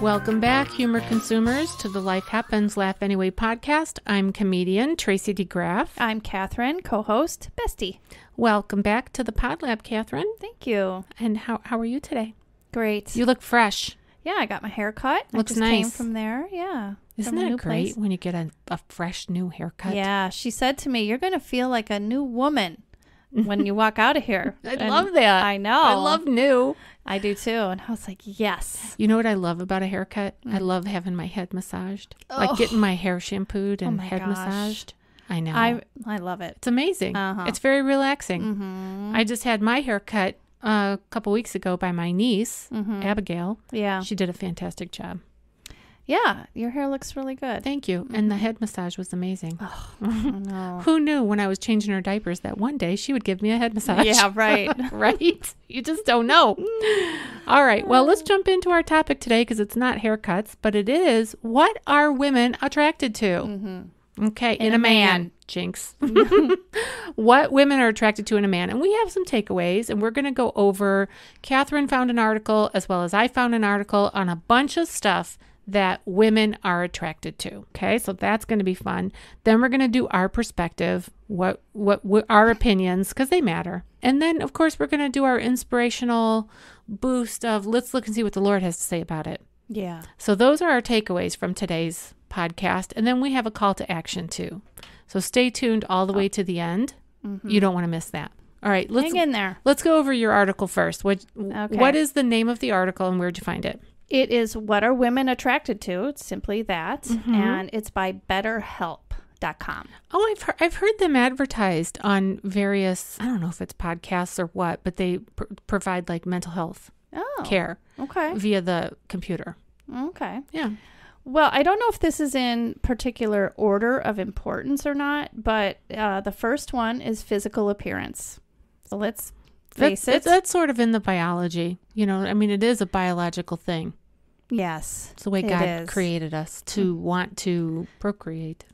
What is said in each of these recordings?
Welcome back, humor consumers, to the Life Happens Laugh Anyway podcast. I'm comedian Tracy DeGraaf. I'm Cathrine, co-host, bestie. Welcome back to the Pod Lab, Cathrine. Thank you. And how, how are you today? Great. You look fresh. yeah, I got my hair cut. I Looks just Came nice. from there. Yeah. Isn't that great place. when you get a, a fresh new haircut? Yeah. She said to me, "You're going to feel like a new woman when you walk out of here." I And love that. I know. I love new. I do too. And I was like, "Yes." You know what I love about a haircut? I love having my head massaged, like Mm. Oh. getting my hair shampooed and my head gosh. massaged. I know. I I love it. it's amazing. Uh-huh. It's very relaxing. Mhm. I just had my hair cut a couple weeks ago by my niece, Mhm. Abigail. Yeah. She did a fantastic job. Yeah, your hair looks really good. Thank you. And the head massage was amazing. I know. Who knew when I was changing her diapers that one day she would give me a head massage? Yeah, right. right? You just don't know. All right. Well, let's jump into our topic today because it's not haircuts, but it is what are women attracted to? Mhm. Okay, in, In a, a man. man. Jinx. what women are attracted to in a man. And we have some takeaways, and we're going to go over. Catherine found an article, as well as I found an article on a bunch of stuff that women are attracted to. Okay, so that's going to be fun. Then we're going to do our perspective, what, what, what our opinions, because they matter. And then, of course, we're going to do our inspirational boost of let's look and see what the Lord has to say about it. Yeah. So those are our takeaways from today's podcast. And then we have a call to action too. So stay tuned all the way to the end. Mm-hmm. You don't want to miss that. All right, let's Hang in there. let's go over your article first. What Okay. what is the name of the article and where'd you find it? It is What Are Women Attracted to? It's simply that. Mm-hmm. And it's by BetterHelp.com. Oh, I've heard, I've heard them advertised on various I don't know if it's podcasts or what, but they pr- provide like mental health Oh, care okay. via the computer. Okay. Yeah. Well, I don't know if this is in particular order of importance or not, but uh, the first one is physical appearance. So let's face That's, it. that's sort of in the biology. You know, I mean, it is a biological thing. Yes. It's the way God is. created us to want to procreate,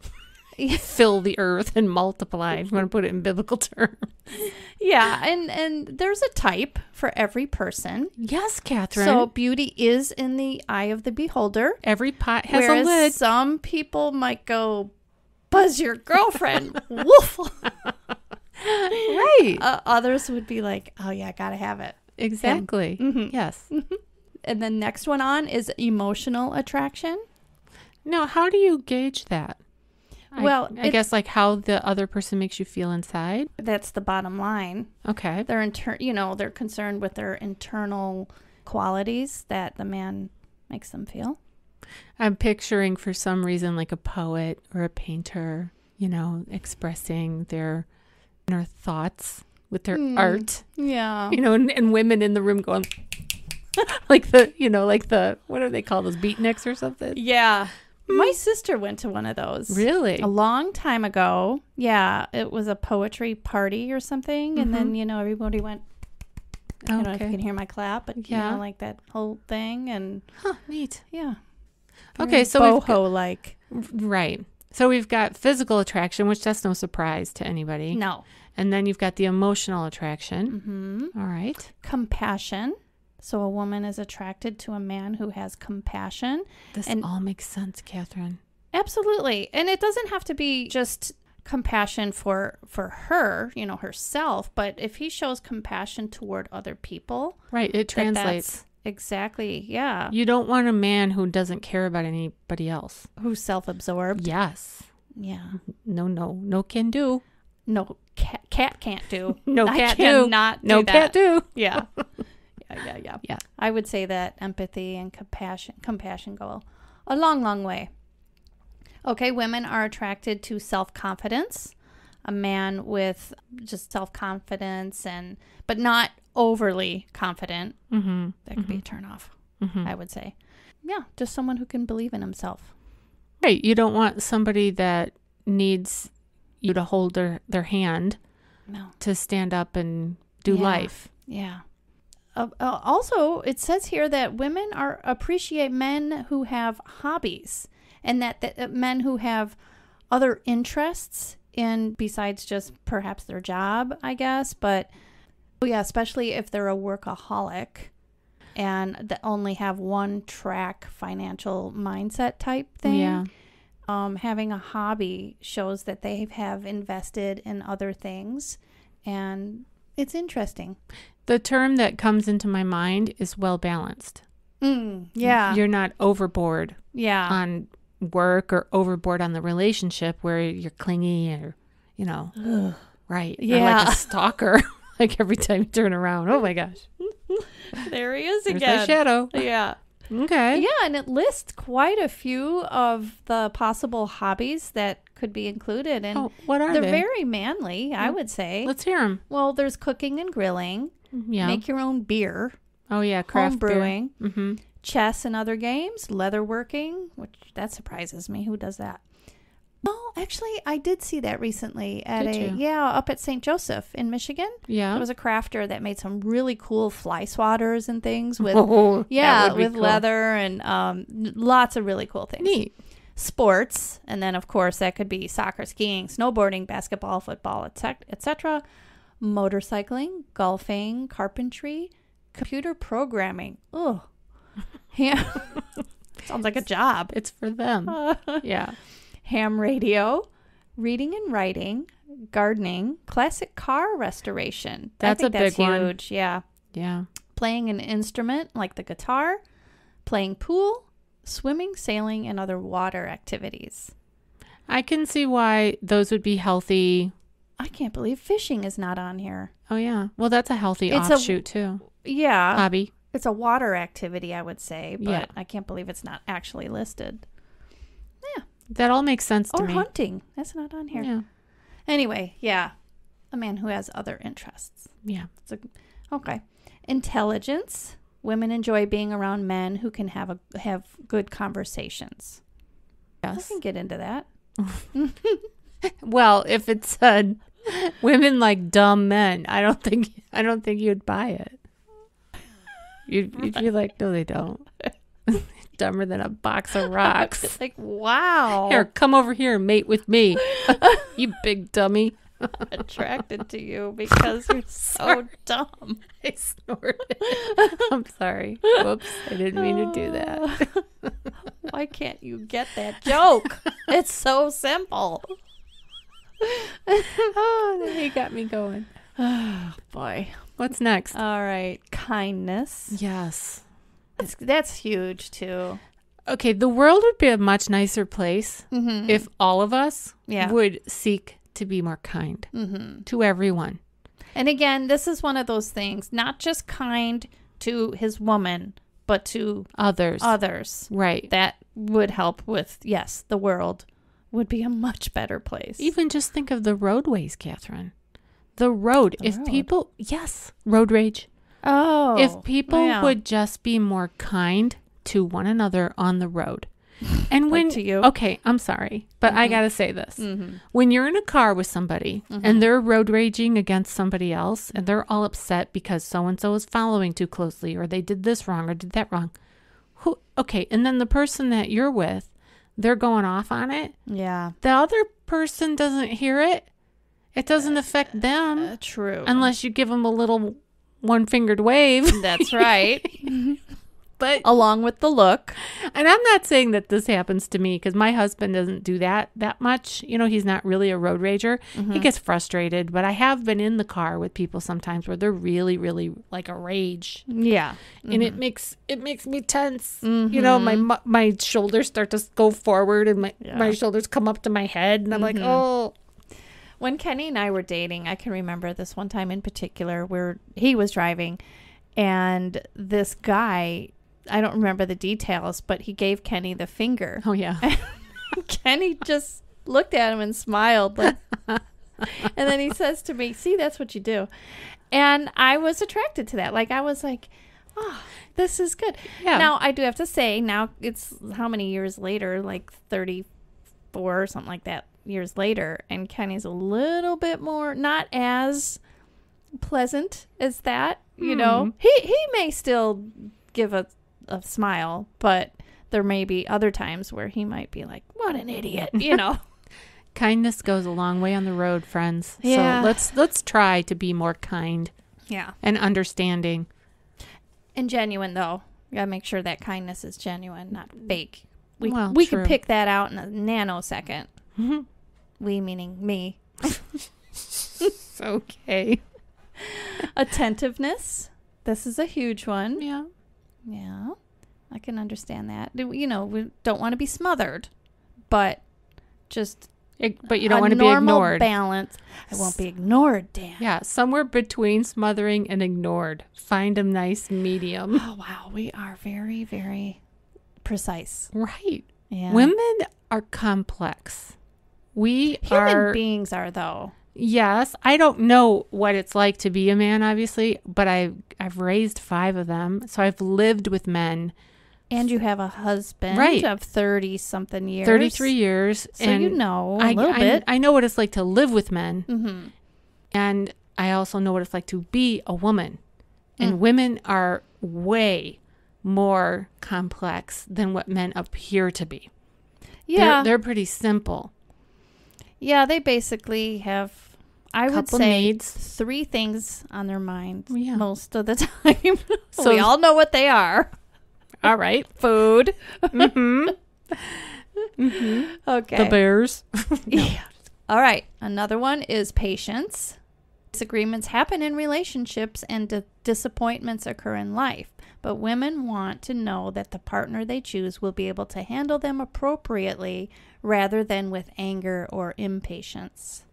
fill the earth, and multiply. If you want to put it in biblical terms. Yeah, and and there's a type for every person. Yes, Cathrine. So beauty is in the eye of the beholder. every pot has a lid. some people might go, "Buzz your girlfriend." Woof. Right. Uh, others would be like, "Oh yeah, gotta have it." exactly. Mhm. Yes. And the next one on is emotional attraction. Now, how do you gauge that? Well, I it- guess like how the other person makes you feel inside. That's the bottom line. Okay. They're inter- you know, they're concerned with their internal qualities that the man makes them feel. I'm picturing for some reason like a poet or a painter, you know, expressing their inner thoughts with their Hmm. art. Yeah. you know, and, and women in the room going like the, you know, like the what do they call those beatniks or something? Yeah. My sister went to one of those. Really? A long time ago. Yeah, it was a poetry party or something and then, you know, everybody went I don't know if you can hear my clap, but Yeah. you know, like that whole thing and Huh, neat. yeah. Okay, so boho like Right. So we've got physical attraction, which that's no surprise to anybody. no. And then you've got the emotional attraction. hmm All right. Compassion. So a woman is attracted to a man who has compassion. This And- all makes sense, Cathrine. Absolutely. And it doesn't have to be just compassion for for her, you know, herself, but if he shows compassion toward other people, Right. It translates. that's exactly, yeah, You don't want a man who doesn't care about anybody else. who's self-absorbed. Yes. Yeah. No, no, no can do. No cat, cat can't do. No I cat do. cannot do No that. cat do. Yeah. Yeah, yeah, yeah. Yeah. I would say that empathy and compassion compassion go a long, long way. Okay, women are attracted to self-confidence. A man with just self-confidence and but not overly confident. Mm-hmm. That could be a turnoff, Mm-hmm. I would say. Yeah, just someone who can believe in himself. Right. You don't want somebody that needs you to hold their, their hand No. to stand up and do Yeah. life. Yeah. Uh, uh, also, it says here that women are appreciate men who have hobbies, and that, that uh, men who have other interests in besides just perhaps their job, I guess. But oh yeah, especially if they're a workaholic. and that only have one track financial mindset type thing. Yeah. Um, having a hobby shows that they have invested in other things, and it's interesting. The term that comes into my mind is well balanced. Mm, yeah, You're not overboard yeah, on work or overboard on the relationship where you're clingy or, you know, right. Or Yeah. like a stalker. like every time you turn around. Oh my gosh. there he is There's again. my shadow. Yeah. Okay. Yeah, and it lists quite a few of the possible hobbies that could be included, and Oh, what are they're they? very manly, I would say. Let's hear them. well, there's cooking and grilling, Yeah. make your own beer, oh yeah, home craft beer. brewing, Mm-hmm. chess and other games, leatherworking, which that surprises me. Who does that? Oh, actually, I did see that recently at Did a you? yeah up at St. Joseph in Michigan. Yeah. There was a crafter that made some really cool fly swatters and things with oh, yeah with cool. leather and um, lots of really cool things. Neat. sports, and then of course that could be soccer, skiing, snowboarding, basketball, football, etc., etc. Motorcycling, golfing, carpentry, computer programming. Oh, yeah, sounds like a job. It's for them. yeah. Ham radio, reading and writing, gardening, classic car restoration. That's a that's big one. huge. Yeah, Yeah. playing an instrument like the guitar, playing pool, swimming, sailing, and other water activities. I can see why those would be healthy. I can't believe fishing is not on here. Oh yeah. Well, that's a healthy It's a- offshoot too. Yeah, Hobby. it's a water activity, I would say, but Yeah. I can't believe it's not actually listed. Yeah. That all makes sense to Or me. hunting, that's not on here. Yeah. Anyway, yeah, a man who has other interests. Yeah. It's a, okay, intelligence. Women enjoy being around men who can have a have good conversations. I Yes. can get into that. Well, if it's said women like dumb men, I don't think I don't think you'd buy it. You'd, you'd be like, no, they don't. Dumber than a box of rocks. It's like wow, Here, come over here and mate with me, you big dummy. I'm attracted to you because you're so dumb. I snorted. I'm sorry. Whoops, I didn't mean to do that. Why can't you get that joke? it's so simple. Oh, you got me going. Oh, boy. What's next? All right. Kindness. yes. That's, that's huge, too. Okay, the world would be a much nicer place Mm-hmm. if all of us Yeah. would seek to be more kind mm-hmm. to everyone. And again, this is one of those things, not just kind to his woman, but to Others. others. right. That would help with, yes, the world would be a much better place. Even just think of the roadways, Cathrine. The road. The if road. people, yes, road rage. oh. if people yeah. would just be more kind to one another on the road. And when to you? okay, I'm sorry, but I Mhm. got to say this. Mm-hmm. When you're in a car with somebody Mhm. and they're road raging against somebody else and they're all upset because so and so is following too closely or they did this wrong or did that wrong. Who okay, and then the person that you're with, they're going off on it. Yeah. The other person doesn't hear it. It doesn't affect them Uh, true. unless you give them a little one-fingered wave. That's right. But Along with the look. And I'm not saying that this happens to me because my husband doesn't do that that much. You know, he's not really a road rager. Mm-hmm. He gets frustrated, but I have been in the car with people sometimes where they're really, really like a rage, Yeah. and it makes it makes me tense. You know, my Mhm. my shoulders start to go forward, and my Yeah. my shoulders come up to my head, and I'm like, Mhm. oh, When Kenny and I were dating, I can remember this one time in particular where he was driving and this guy, I don't remember the details, but he gave Kenny the finger. oh yeah, Kenny just looked at him and smiled. Like, and then he says to me, See, that's what you do. And I was attracted to that. Like, I was like, Oh, this is good. yeah. Now, I do have to say, now it's how many years later? Like 34 or something like that years later. And Kenny's a little bit more, not as pleasant as that. You know, hmm. he, he may still give a, a smile, but there may be other times where he might be like, what an idiot, you know? kindness goes a long way on the road, friends. Yeah. So let's let's try to be more kind yeah. and understanding. And genuine though. You gotta make sure that kindness is genuine, not fake. We Well, we true. could pick that out in a nanosecond. Mhm. We meaning me. okay. Attentiveness. This is a huge one. Yeah. Yeah. I can understand that. You know, we don't want to be smothered, but just Ig- But you don't want to be ignored. balance. I won't be ignored, Dan. Yeah, somewhere between smothering and ignored. Find a nice medium. Oh wow, we are very, very precise. Right. Yeah. Women are complex. We Human are beings are though. Yes, I don't know what it's like to be a man obviously, but I I've raised 5 of them. So I've lived with men And you have a husband Right. of 30 something years. 33 years So and you know a I, little I, bit. I know what it's like to live with men mm-hmm. and I also know what it's like to be a woman. And Mm. women are way more complex than what men appear to be. Yeah. They're, they're pretty simple. yeah, they basically have I would say needs. three things on their mind Yeah. most of the time. So- we all know what they are. All right. Food. hmm hmm Okay. The bears. Yeah. All right. Another one is patience. Disagreements happen in relationships and di- disappointments occur in life. But women want to know that the partner they choose will be able to handle them appropriately rather than with anger or impatience.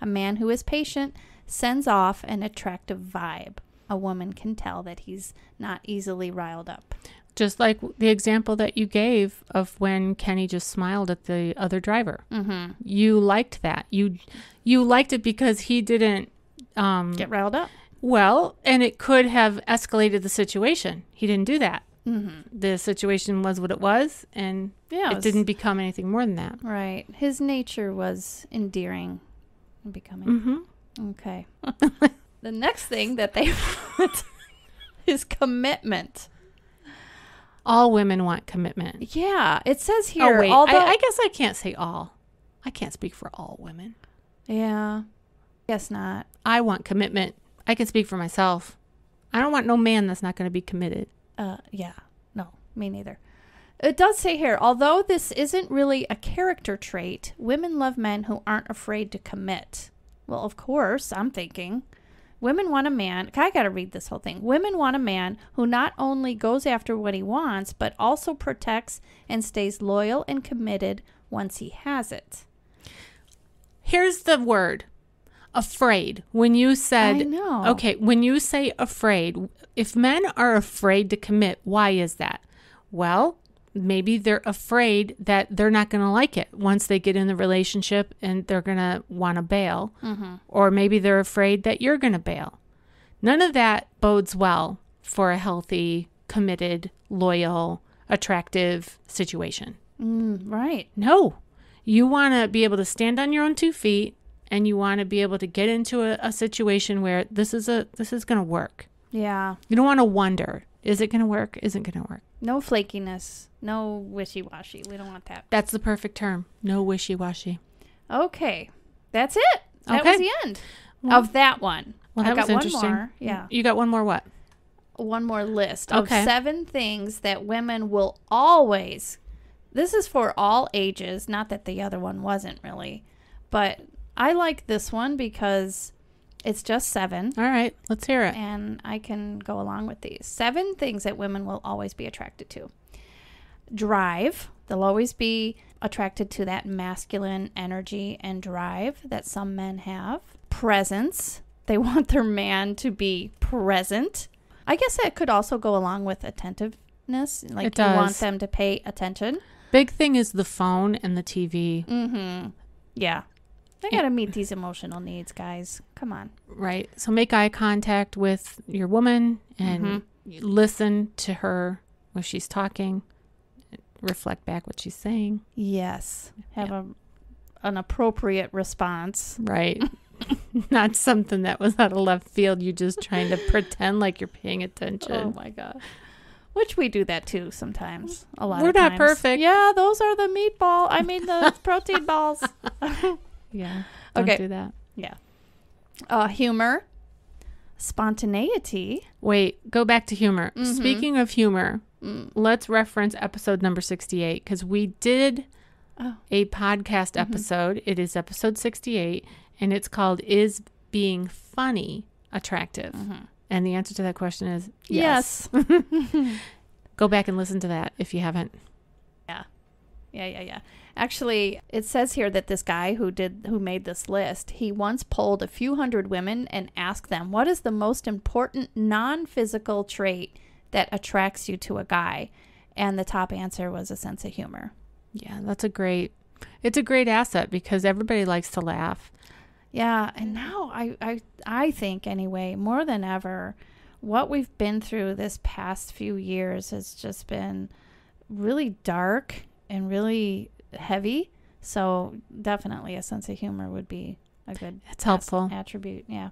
A man who is patient sends off an attractive vibe. A woman can tell that he's not easily riled up. Just like the example that you gave of when Kenny just smiled at the other driver. Mm-hmm. You liked that. You you liked it because he didn't um Get riled up. well, and it could have escalated the situation. He didn't do that. Mm-hmm. The situation was what it was and Yeah. it was- didn't become anything more than that. Right. His nature was endearing becoming. Mhm. Okay. the next thing that they want is commitment. All women want commitment. Yeah. It says here, oh wait, although. I, I guess I can't say all. I can't speak for all women. yeah. Guess not. I want commitment. I can speak for myself. I don't want no man that's not going to be committed. Uh, yeah. No, me neither. It does say here, although this isn't really a character trait, women love men who aren't afraid to commit. Well, of course, I'm thinking. Women want a man, I gotta read this whole thing. Women want a man who not only goes after what he wants, but also protects and stays loyal and committed once he has it. Here's the word afraid. When you said, I know. okay, when you say afraid, if men are afraid to commit, why is that? Well, maybe they're afraid that they're not going to like it once they get in the relationship and they're going to want to bail. Mm-hmm. Or maybe they're afraid that you're going to bail. None of that bodes well for a healthy, committed, loyal, attractive situation. Mm, right. No. You want to be able to stand on your own two feet and you want to be able to get into a, a situation where this is a this is going to work. Yeah. You don't want to wonder, is it going to work? Is it going to work? No flakiness. No wishy washy. We don't want that. That's the perfect term. No wishy-washy. Okay. That's it. That was the end Well- of that one. Well, I that got was one interesting. more. Yeah. You got one more what? One more list Okay. of seven things that women will always. This is for all ages. Not that the other one wasn't really, but I like this one because it's just seven. All right, let's hear it. and I can go along with these. Seven things that women will always be attracted to. Drive. They'll always be attracted to that masculine energy and drive that some men have. Presence. They want their man to be present. I guess that could also go along with attentiveness. Like you want them to pay attention. Big thing is the phone and the TV, Mm-hmm. Yeah. They gotta meet these emotional needs, guys. Come on. right? So make eye contact with your woman and Mhm. listen to her when she's talking. Reflect back what she's saying. Yes. Have a an appropriate response. Right. Not something that was out of left field. You just trying to pretend like you're paying attention. Oh my god. Which we do that too sometimes. A lot We're not times. perfect. Yeah, those are the meatball. I mean the protein balls. Yeah. Okay. do that. Yeah. Uh humor. spontaneity. Wait, go back to humor. Mhm. Speaking of humor, Mm. let's reference episode number 68 because we did Oh. a podcast Mm-hmm. episode. It is episode 68, and it's called Is Being Funny Attractive? Mm-hmm. And the answer to that question is Yes. Go back and listen to that if you haven't. Yeah. Yeah, yeah, yeah. Actually, it says here that this guy who did who made this list, he once polled a few hundred women and asked them, "What is the most important non-physical trait that attracts you to a guy?" And the top answer was a sense of humor. Yeah, that's a great. It's a great asset because everybody likes to laugh. Yeah, and now I I I think anyway, more than ever, what we've been through this past few years has just been really dark and really heavy. So definitely a sense of humor would be a good It's helpful. attribute. Yeah.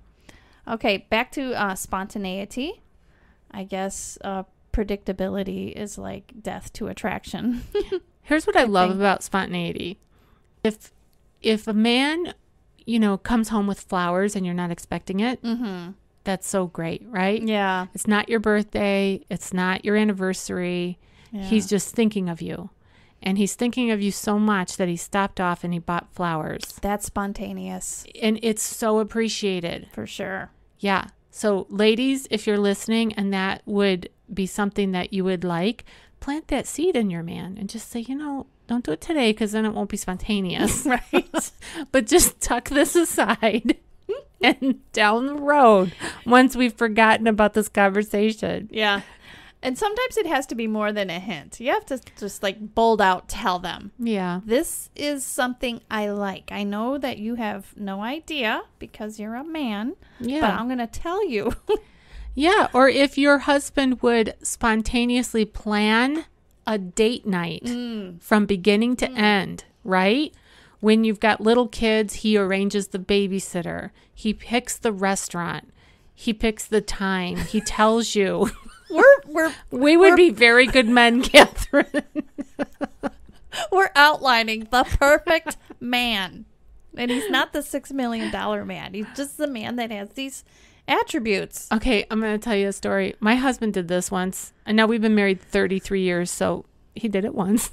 Okay, back to uh, spontaneity. I guess uh, predictability is like death to attraction. Here's what I, I love think- about spontaneity. If if a man, you know, comes home with flowers and you're not expecting it, mm-hmm. that's so great, right? Yeah. It's not your birthday, it's not your anniversary. yeah. He's just thinking of you. And he's thinking of you so much that he stopped off and he bought flowers. that's spontaneous And it's so appreciated. for sure. Yeah. So, ladies, if you're listening and that would be something that you would like, plant that seed in your man and just say, you know, don't do it today because then it won't be spontaneous. right. but just tuck this aside and down the road once we've forgotten about this conversation. Yeah. And sometimes it has to be more than a hint. You have to just like bold out tell them. Yeah. This is something I like. I know that you have no idea because you're a man, Yeah. but I'm going to tell you. Yeah. Or if your husband would spontaneously plan a date night Mm. from beginning to end, right? When you've got little kids, he arranges the babysitter, he picks the restaurant, he picks the time, he tells you. we're we're We would We're- be very good men, Cathrine. we're outlining the perfect man. And he's not the 6 million dollar man. He's just the man that has these attributes. Okay, I'm going to tell you a story. My husband did this once, and now we've been married 33 years, so he did it once.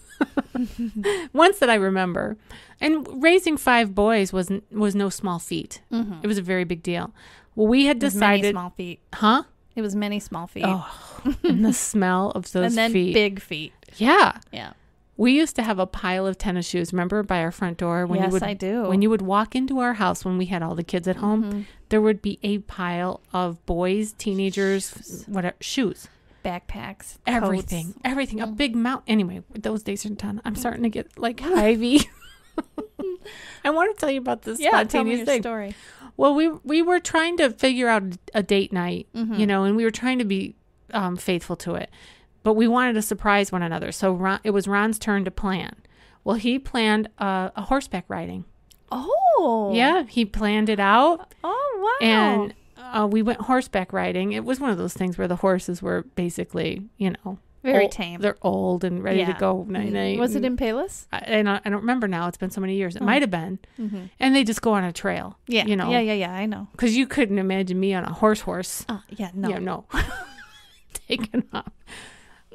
once that I remember. And raising five boys was was no small feat. Mhm. It was a very big deal. Well, we had It was many decided, small feet. huh? It was many small feet. Oh, and the smell of those and then feet. big feet. Yeah. Yeah. We used to have a pile of tennis shoes, remember, by our front door when yes, you would I do. when you would walk into our house when we had all the kids at home, Mhm. there would be a pile of boys, teenagers, whatever shoes. backpacks, everything, coats. everything, a Mm. big mount. Anyway, those days are done. I'm starting to get like Ivy. I want to tell you about this Yeah, tell me spontaneous your thing. story. Well, we we were trying to figure out a date night, Mhm. you know, and we were trying to be um, faithful to it, but we wanted to surprise one another. So Ron, it was Ron's turn to plan. Well, he planned uh, a horseback riding. Oh. Yeah, he planned it out, Oh wow. and uh, we went horseback riding. It was one of those things where the horses were basically, you know, very old- tame. They're old and ready to go night Mm. night. Was it in Impalis? I, I, don't, I don't remember now. It's been so many years. It Oh. might have been. Mm-hmm. And they just go on a trail. Yeah. You know. Yeah, yeah, yeah. I know. Because you couldn't imagine me on a horse horse. Oh, yeah. No. Yeah, no. Taken off.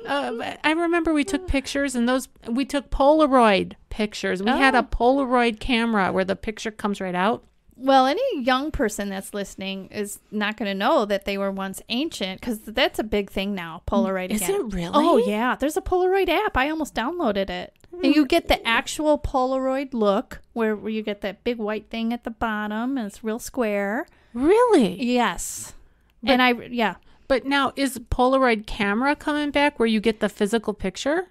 Uh, I remember we took pictures and those we took Polaroid pictures. We had Oh. a Polaroid camera where the picture comes right out. Well, any young person that's listening is not going to know that they were once ancient because that's a big thing now. Mm, Polaroid. Is again. it really? Oh yeah, there's a Polaroid app. I almost downloaded it. And you get the mm. actual Polaroid look, where, where you get that big white thing at the bottom, and it's real square. Really? Yes. But- and I yeah. But now is Polaroid camera coming back where you get the physical picture?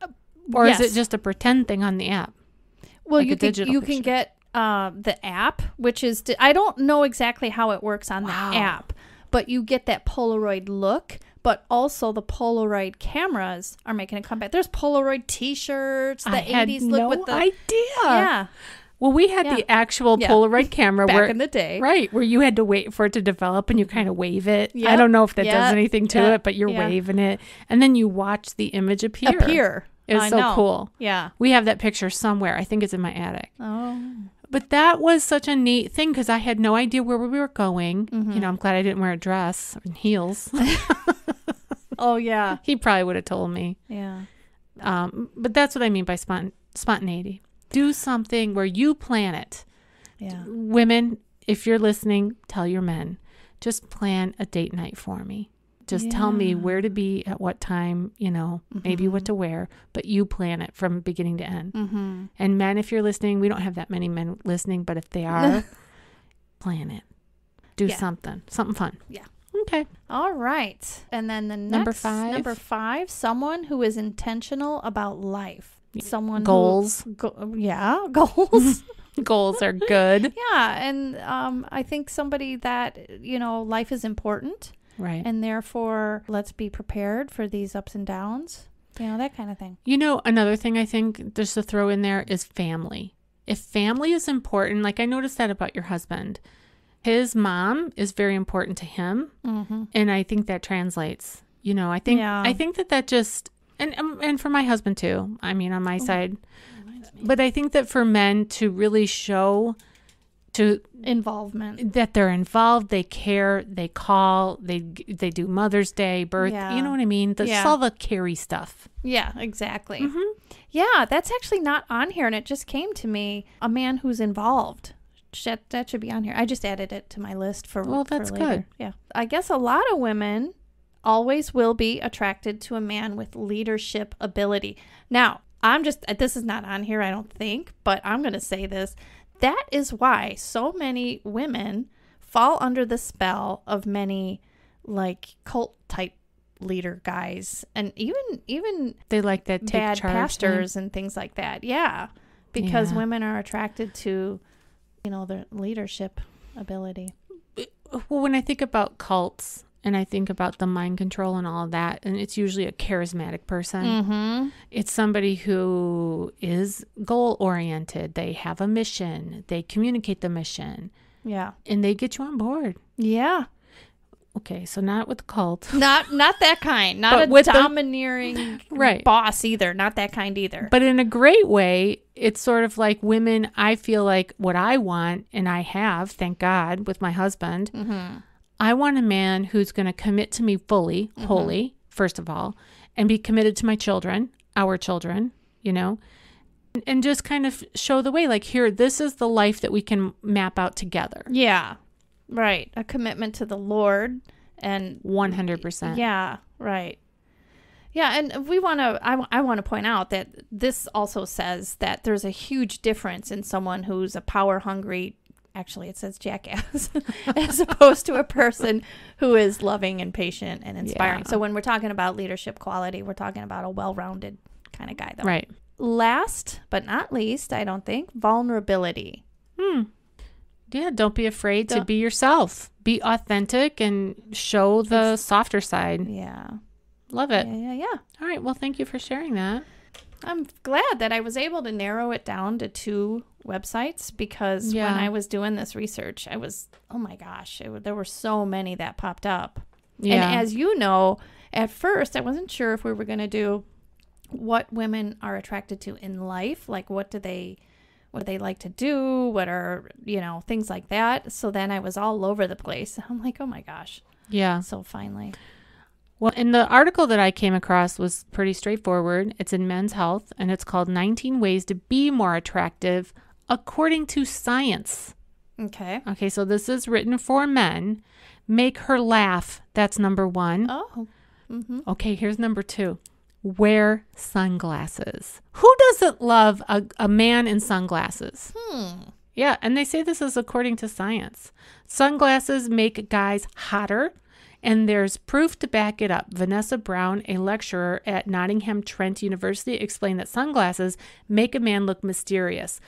Uh, or is it just a pretend thing on the app? Well, like you can you can get uh, the app, which is I don't know exactly how it works on Wow. the app, but you get that Polaroid look. But also the Polaroid cameras are making a comeback. There's Polaroid T-shirts, the I had '80s look no with the idea. yeah Well, we had Yeah. the actual Yeah. Polaroid camera back where in the day. right where you had to wait for it to develop and you kind of wave it. I don't know if that does anything to Yep. it, but you're waving it, and then you watch the image appear. Appear. It was I so know. cool. Yeah. We have that picture somewhere. I think it's in my attic. Oh. But that was such a neat thing because I had no idea where we were going. Mm-hmm. You know, I'm glad I didn't wear a dress and heels. Oh yeah. he probably would have told me. Yeah. Um, but that's what I mean by spont- spontaneity. Do something where you plan it. Yeah. Women, if you're listening, tell your men, just plan a date night for me. Just tell me where to be at what time, you know, maybe what to wear, but you plan it from beginning to end. Mm-hmm. And men, if you're listening, we don't have that many men listening, but if they are, plan it. Do Yeah. something, something fun. Yeah. Okay. All right. And then the next Number five? Number five. Someone who is intentional about life. Someone who- Goals. Go, yeah. Goals. Goals are good. yeah. And um, I think somebody that you know life is important, Right. and therefore let's be prepared for these ups and downs. You know that kind of thing. You know, another thing I think just to throw in there is family. If family is important, like I noticed that about your husband, his mom is very important to him, Mm-hmm. and I think that translates. You know, I think Yeah. I think that that just and um, and for my husband too. I mean, on my side, but I think that for men to really show to Involvement. that they're involved, they care, they call, they they do Mother's Day, birth. Yeah. You know what I mean? That's Yeah. all the carry stuff. Yeah. Exactly. Mm-hmm. Yeah, that's actually not on here, and it just came to me. A man who's involved. That, that should be on here. I just added it to my list for. Well, that's later. good. Yeah, I guess a lot of women always will be attracted to a man with leadership ability. Now, I'm just. This is not on here, I don't think, but I'm going to say this. That is why so many women fall under the spell of many, like cult type leader guys, and even even They like that take bad charge thing. pastors and things like that. Yeah. Because Yeah. women are attracted to, you know, their leadership ability. Well, when I think about cults and I think about the mind control and all of that, and it's usually a charismatic person. Mm-hmm. It's somebody who is goal oriented. They have a mission. They communicate the mission, Yeah. and they get you on board. Yeah. Okay, so not with the cult. Not not that kind. Not But a with the- domineering Right. boss either. Not that kind either. But in a great way, it's sort of like women. I feel like what I want, and I have, thank God, with my husband. mm-hmm. I want a man who's going to commit to me fully, mm-hmm. wholly, first of all, and be committed to my children, our children, you know, and, and just kind of show the way. Like, here, this is the life that we can map out together. Yeah. Right. A commitment to the Lord and 100%. Yeah, right. Yeah, and we want to. I, I want to point out that this also says that there's a huge difference in someone who's a power hungry. Actually, it says jackass, as opposed to a person who is loving and patient and inspiring. Yeah. So when we're talking about leadership quality, we're talking about a well-rounded kind of guy, though. Right. Last but not least, I don't think vulnerability. Hmm. Yeah, don't be afraid to Don't- be yourself. Be authentic and show the softer side. Yeah, Love it. yeah, yeah, yeah. All right. Well, thank you for sharing that. I'm glad that I was able to narrow it down to two websites because Yeah. when I was doing this research, I was, oh my gosh, it, there were so many that popped up. Yeah. And as you know, at first, I wasn't sure if we were going to do what women are attracted to in life. Like, what do they. What do they like to do? What are, you know, things like that. So then I was all over the place. I'm like, oh my gosh. yeah. So finally. Well, and the article that I came across was pretty straightforward. It's in Men's Health and it's called 19 Ways to Be More Attractive According to Science. Okay. Okay, so this is written for men. Make her laugh. That's number one. Oh. Mm-hmm. Okay, here's number two. Wear sunglasses. Who doesn't love a, a man in sunglasses? Hmm. Yeah, and they say this is according to science. Sunglasses make guys hotter, and there's proof to back it up. Vanessa Brown, a lecturer at Nottingham Trent University, explained that sunglasses make a man look mysterious.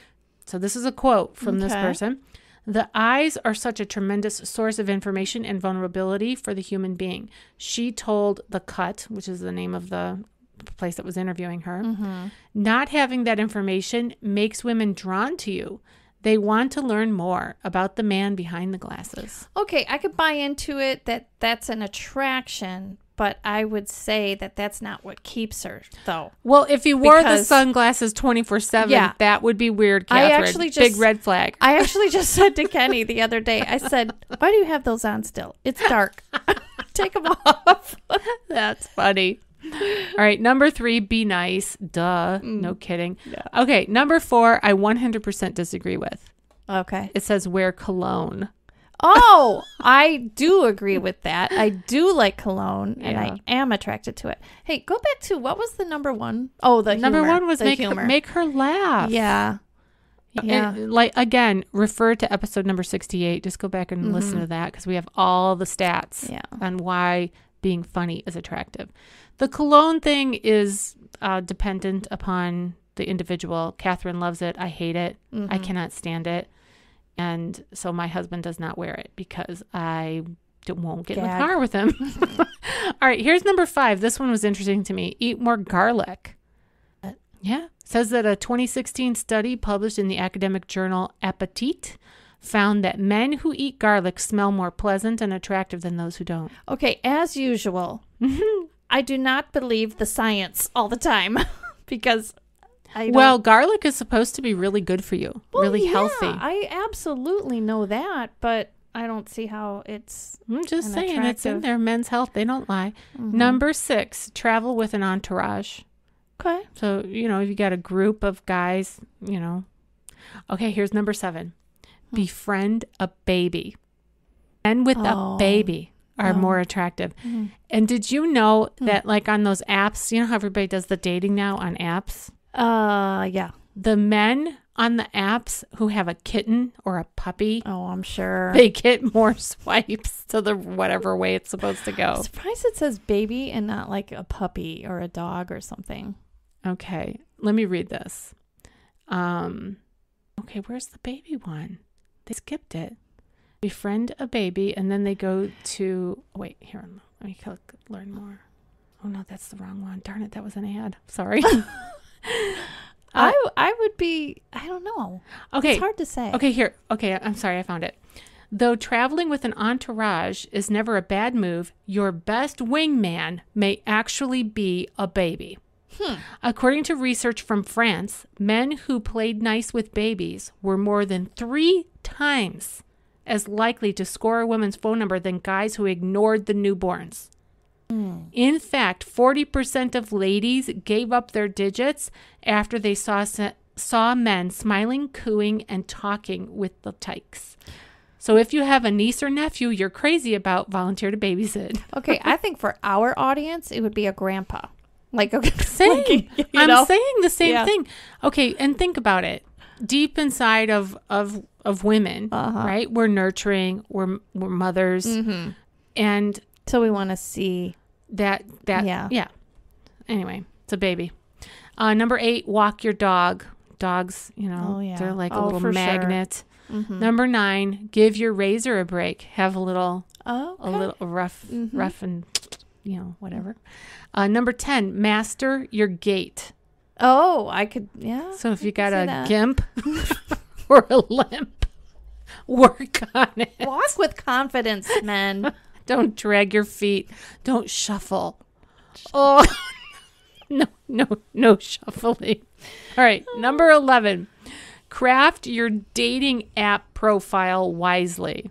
So, this is a quote from this person. The eyes are such a tremendous source of information and vulnerability for the human being. She told The Cut, which is the name of the place that was interviewing her, Mm-hmm. not having that information makes women drawn to you. They want to learn more about the man behind the glasses. Okay, I could buy into it that that's an attraction, but I would say that that's not what keeps her, though. Well, if you wore the sunglasses 24 7, Yeah. that would be weird, I Cathrine. actually Big red flag. I actually just said to Kenny the other day, I said, Why do you have those on still? It's dark. Take them off. That's funny. All right, number three, be nice. Duh. No kidding. Okay, number four, I 100% disagree with. Okay. It says wear cologne. Oh, I do agree with that. I do like cologne, and I am attracted to it. Hey, go back to what was the number one? Oh, the number humor. one was the make humor. her, make her laugh. yeah, yeah. And, like again, refer to episode number 68. Just go back and listen Mhm. to that because we have all the stats Yeah. on why being funny is attractive. The cologne thing is uh, dependent upon the individual. Cathrine loves it. I hate it. I Mhm. cannot stand it. And so my husband does not wear it because I won't get in the car with him. All right, here's number five. This one was interesting to me. Eat more garlic. Yeah. Says that a 2016 study published in the academic journal Appetite found that men who eat garlic smell more pleasant and attractive than those who don't. Okay, as usual, I do not believe the science all the time because I don't- Well, garlic is supposed to be really good for you, Well, really yeah, healthy. I absolutely know that, but I don't see how it's I'm just saying it's in attractive. there. Men's health, they don't lie. Mhm. Number six, travel with an entourage. okay. So, you know, if you got a group of guys, you know. Okay, here's number seven. Befriend a baby. Men with Oh. a baby are Oh. more attractive. Mhm. And did you know Hmm. that, like, on those apps, you know how everybody does the dating now on apps? Uh, yeah. The men on the apps who have a kitten or a puppy, Oh, I'm sure. they get more swipes to the whatever way it's supposed to I'm go. surprised it says baby and not like a puppy or a dog or something. Okay, let me read this. Um, okay, where's the baby one? They skipped it. Befriend a baby, and then they go to. Wait, here. Let me click learn more. Oh no, that's the wrong one. Darn it, that was an ad. Sorry. Uh, I I would be I don't know. okay, It's hard to say. okay, here. Okay, I'm sorry, I found it. Though traveling with an entourage is never a bad move, your best wingman may actually be a baby. Hmm. According to research from France, men who played nice with babies were more than three times as likely to score a woman's phone number than guys who ignored the newborns. Hmm. In fact, 40% of ladies gave up their digits after they saw saw men smiling, cooing, and talking with the tykes. So if you have a niece or nephew you're crazy about, volunteer to babysit. Okay, I think for our audience it would be a grandpa. Like okay, Same. like, you I'm saying the same Yeah. thing. Okay, and think about it. Deep inside of of of women, Uh-huh. right? We're nurturing. We're we're mothers, Mm-hmm. and So we want to see that that Yeah. yeah. Anyway, it's a baby. Uh, number eight, walk your dog. Dogs, you know, Oh, yeah. they're like a Oh, little for sure. magnet. Mhm. Number nine, give your razor a break. Have a little Oh, a little rough, Mhm. rough and you know whatever. Uh, number ten, master your gait. Oh, I could yeah. So if I you got a that. gimp or a limp, work on it. walk with confidence, men. Don't drag your feet. Don't shuffle. Oh, no, no, no shuffling. All right, number 11. Craft your dating app profile wisely.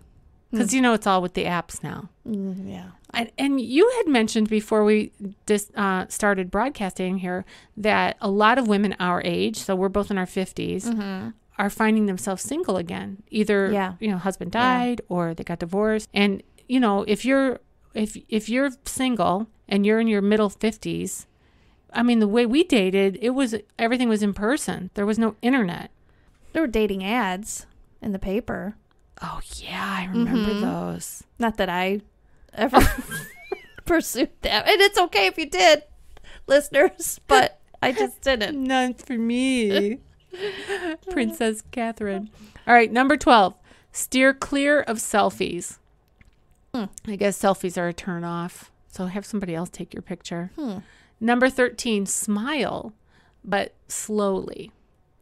Because you know it's all with the apps now. Mm, yeah. And, and you had mentioned before we dis, uh, started broadcasting here that a lot of women our age, so we're both in our 50s, Mm-hmm. are finding themselves single again. Either Yeah. you know, husband Yeah. died or they got divorced. And you know, if you're if if you're single and you're in your middle 50s, I mean, the way we dated, it was everything was in person. There was no internet. There were dating ads in the paper. Oh yeah, I remember Mhm. those. Not that I ever pursued that. And it's okay if you did, listeners, but I just didn't. None for me. Princess Cathrine. All right, number 12. Steer clear of selfies. Hmm. I guess selfies are a turn off. So have somebody else take your picture. Hmm. Number 13, smile, but slowly.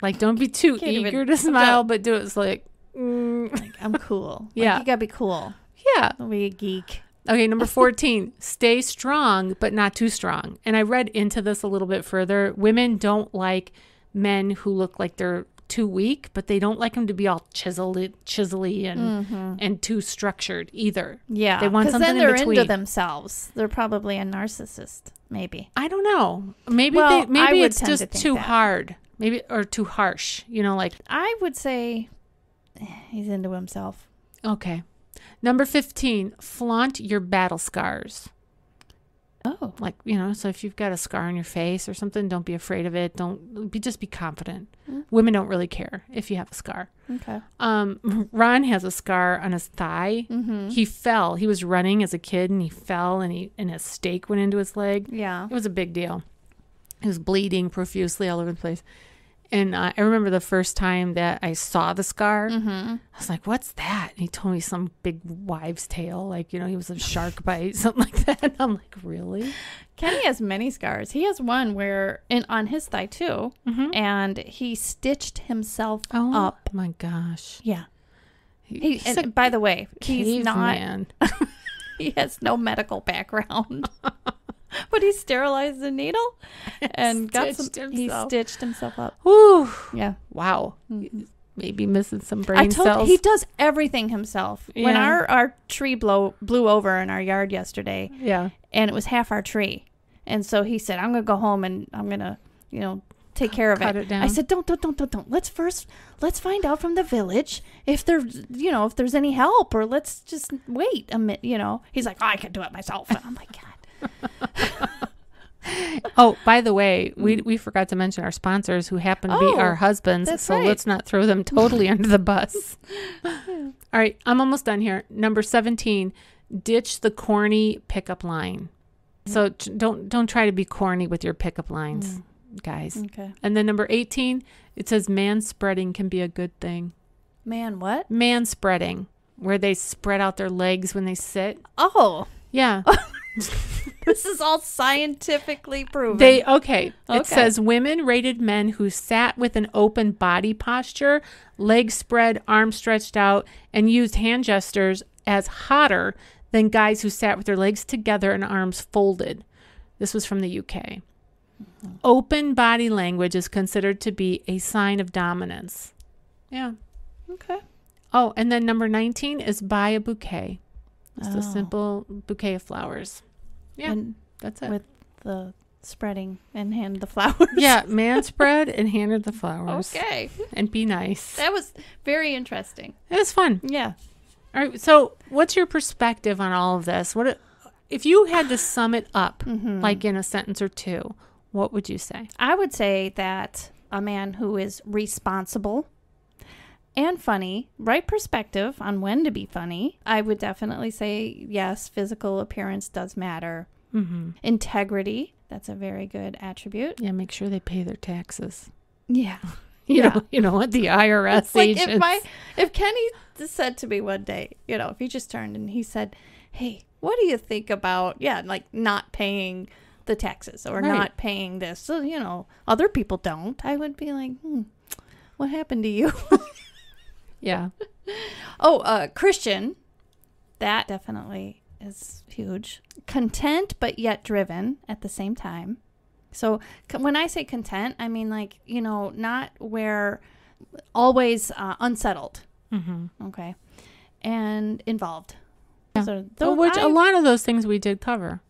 Like, don't be too Can't eager to smile, but do it like, mm, Like, I'm cool. Like, Yeah. you gotta be cool. yeah. Don't be a geek. Okay, number 14, stay strong, but not too strong. And I read into this a little bit further. Women don't like men who look like they're too weak, but they don't like them to be all chiseled, chiselly and and too structured either. Yeah. They want something then in they're into between. themselves. They're probably a narcissist, maybe. I don't know. Maybe Well, they, maybe it's tend to just too that. hard. Maybe or too harsh. You know, like I would say eh, he's into himself. okay. Number 15, flaunt your battle scars. Oh. Like, you know, so if you've got a scar on your face or something, don't be afraid of it. Don't be just be confident. Mm. Women don't really care if you have a scar. Okay. Um, Ron has a scar on his thigh. Mm-hmm. He fell. He was running as a kid and he fell and he and a stake went into his leg. Yeah. It was a big deal. He was bleeding profusely all over the place. And uh, I remember the first time that I saw the scar, Mm-hmm. I was like, "What's that?" And he told me some big wives' tale, like you know, he was a shark bite, something like that. And I'm like, "Really?" Kenny has many scars. He has one where in on his thigh too, Mm-hmm. and he stitched himself Oh up. my gosh! Yeah. He, and by the way, he's not. He has no medical background. but he sterilized the needle and got some. Stitched He stitched himself up. Whew! Yeah. Wow. Mhm. Maybe missing some brain I told cells. he does everything himself. When our our tree blow blew over in our yard yesterday, yeah. and it was half our tree, and so he said, "I'm gonna go home and I'm gonna, you know, take care of Cut it." it down. I said, "Don't, don't, don't, don't, don't. Let's first let's find out from the village if there's, you know, if there's any help, or let's just wait a minute." You know, he's like, oh, "I can do it myself." And I'm like, "God." Oh, by the way, we we forgot to mention our sponsors who happen to be Mm. Oh, our husbands. so right. let's not throw them totally under the bus. All right, I'm almost done here. Number 17, ditch the corny pickup line. So t- don't don't try to be corny with your pickup lines, guys. Okay, And then number 18, it says man spreading can be a good thing. man, what? Man spreading, where they spread out their legs when they sit. Oh, Yeah. this is all scientifically proven. They okay. It says women rated men who sat with an open body posture, legs spread, arms stretched out, and used hand gestures as hotter than guys who sat with their legs together and arms folded. This was from the UK. Open body language is considered to be a sign of dominance. Yeah. okay. Oh, and then number 19 is buy a bouquet. Just Oh. a simple bouquet of flowers. Yeah, And that's it. with the spreading and hand the flowers. Yeah, man spread and handed the flowers. Okay. And be nice. That was very interesting. It was fun. Yeah. All right. So, what's your perspective on all of this? What if you had to sum it up, Mm-hmm. like in a sentence or two? What would you say? I would say that a man who is responsible and funny, right perspective on when to be funny, I would definitely say yes, physical appearance does matter. Mm-hmm. Integrity, that's a very good attribute. Yeah, make sure they pay their taxes. Yeah. You Yeah. know, you know what the IRS It's like agents. if my if Kenny said to me one day, you know, if he just turned and he said, "Hey, what do you think about yeah, like not paying the taxes or Right. not paying this?" So you know, other people don't. I would be like, hmm, "What happened to you?" yeah, oh, uh, Christian, that definitely is huge. Content but yet driven at the same time. So c- when I say content, I mean like you know, not where always uh, unsettled. mm-hmm. Okay. And involved. Yeah. So which I- a lot of those things we did cover.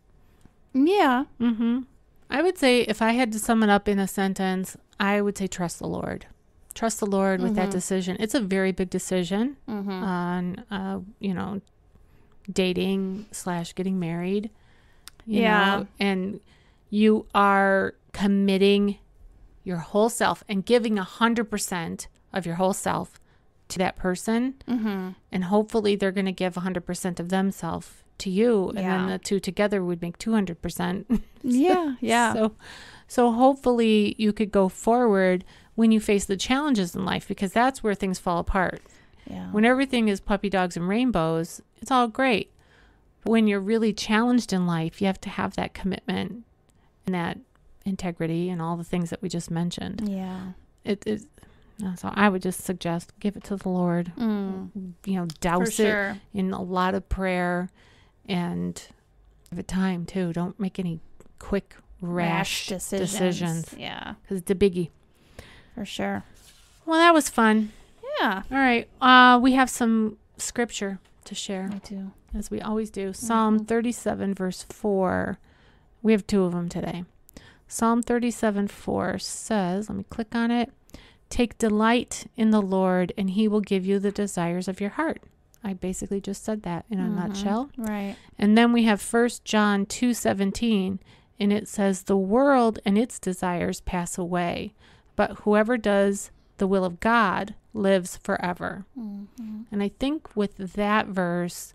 yeah. Mm-hmm. I would say if I had to sum it up in a sentence, I would say trust the Lord. Trust the Lord with that Mhm. decision. It's a very big decision Mm-hmm. on, uh, you know, dating slash getting married. you Yeah. know, and you are committing your whole self and giving a hundred percent of your whole self to that person, mm-hmm. and hopefully they're going to give a hundred percent of themselves to you, and then the two together would make two hundred percent. Yeah. Yeah. So, so hopefully you could go forward when you face the challenges in life because that's where things fall apart. yeah. When everything is puppy dogs and rainbows, it's all great. But when you're really challenged in life, you have to have that commitment and that integrity and all the things that we just mentioned. yeah. It is. So I would just suggest give it to the Lord. Mm. You know, douse it in a lot of prayer and give it time too. Don't make any quick rash, decisions. decisions. Yeah, because it's a biggie. for sure. Well, that was fun. Yeah, All right. Uh, we have some scripture to share, I do. as we always do. Psalm Mhm. 37, verse 4. We have two of them today. Psalm 37, 4 says, let me click on it. Take delight in the Lord, and he will give you the desires of your heart. I basically just said that in a Mhm. nutshell. Right. And then we have 1 John 2:17 and it says the world and its desires pass away, but whoever does the will of God lives forever. Mhm. And I think with that verse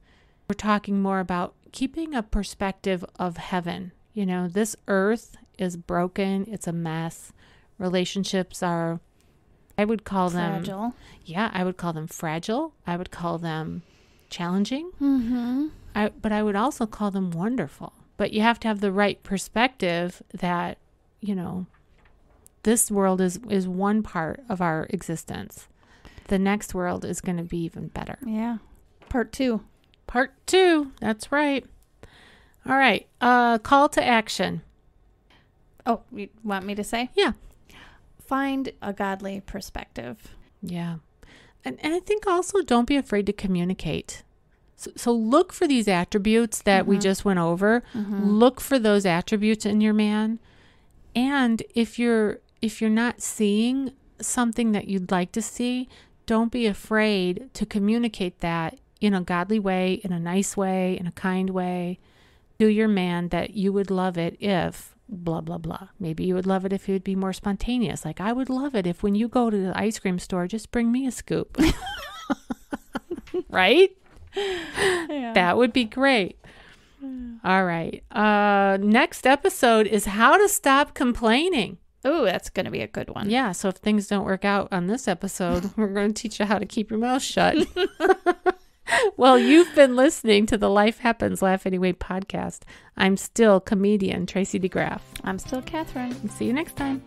we're talking more about keeping a perspective of heaven. You know, this earth is broken, it's a mess. Relationships are I would call them Fragile. yeah, I would call them fragile. I would call them challenging. Mm-hmm. I, but I would also call them wonderful. But you have to have the right perspective that, you know, this world is is one part of our existence. The next world is going to be even better. Yeah. Part two. Part 2. That's right. All right. Uh call to action. Oh, you want me to say? Yeah. Find a godly perspective. Yeah. And and I think also don't be afraid to communicate. So, so look for these attributes that we Mhm. just went over. Mm-hmm. look for those attributes in your man and if you're if you're not seeing something that you'd like to see don't be afraid to communicate that in a godly way in a nice way in a kind way to your man that you would love it if blah blah blah maybe you would love it if it would be more spontaneous like i would love it if when you go to the ice cream store just bring me a scoop right Yeah. that would be great. All right. Uh next episode is how to stop complaining. Oh, that's going to be a good one. Yeah, so if things don't work out on this episode, we're going to teach you how to keep your mouth shut. well, you've been listening to the Life Happens Laugh Anyway podcast. I'm still comedian Tracy DeGraaf. I'm still Cathrine. See you next time.